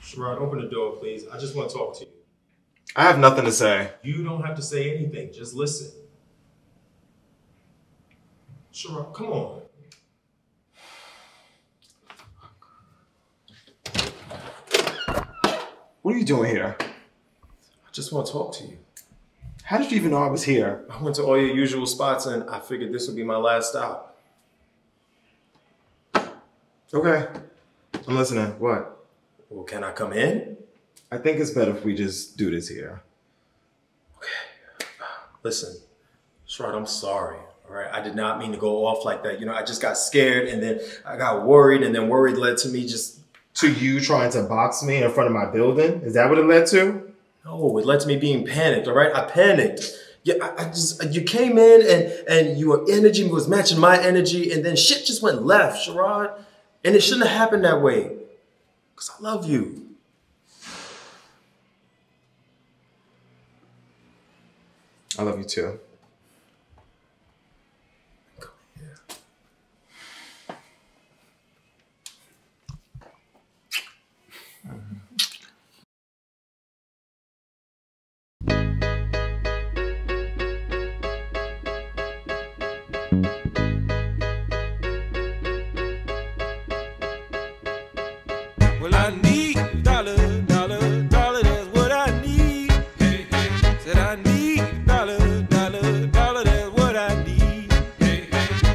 Sherrod, open the door, please. I just want to talk to you. I have nothing to say. You don't have to say anything. Just listen. Sherrod, come on. What are you doing here? I just want to talk to you. How did you even know I was here? I went to all your usual spots and I figured this would be my last stop. Okay. I'm listening. What? Well, can I come in? I think it's better if we just do this here. Okay. Listen, Sherrod, I'm sorry. All right. I did not mean to go off like that. You know, I just got scared and then I got worried and then worried led to me just To you trying to box me in front of my building? Is that what it led to? No, it led to me being panicked. All right, I panicked. Yeah, I, I just you came in and and your energy was matching my energy, and then shit just went left, Sherrod. And it shouldn't have happened that way. Cause I love you. I love you too. Well, I need dollar, dollar, dollar, that's what I need. Said I need dollar, dollar, dollar, that's what I need.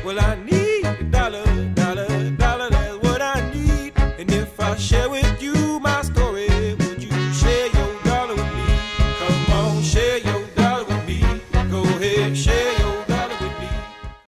Well, I need dollar, dollar, dollar, that's what I need. And if I share with you,